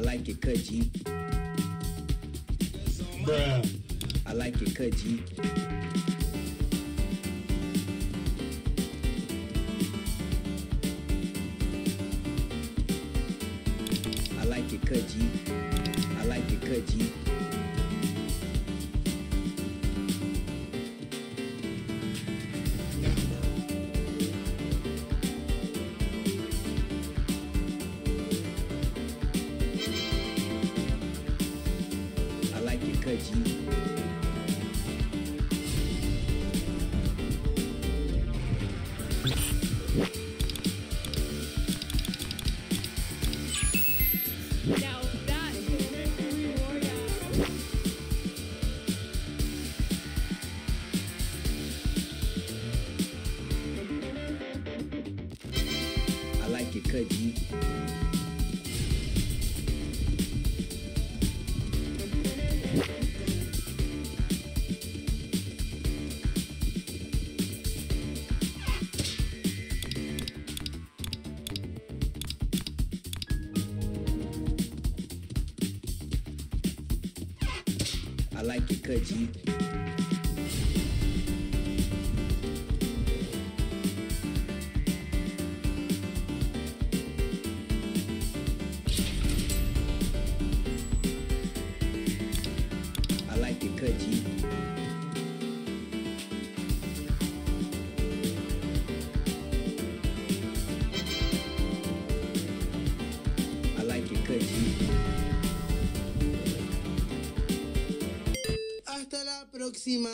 like it cut G. Bruh. I like it cut G. I like it cut G. I like it cut G. Warrior. I like it cut I like it cut G. I like it G. próxima.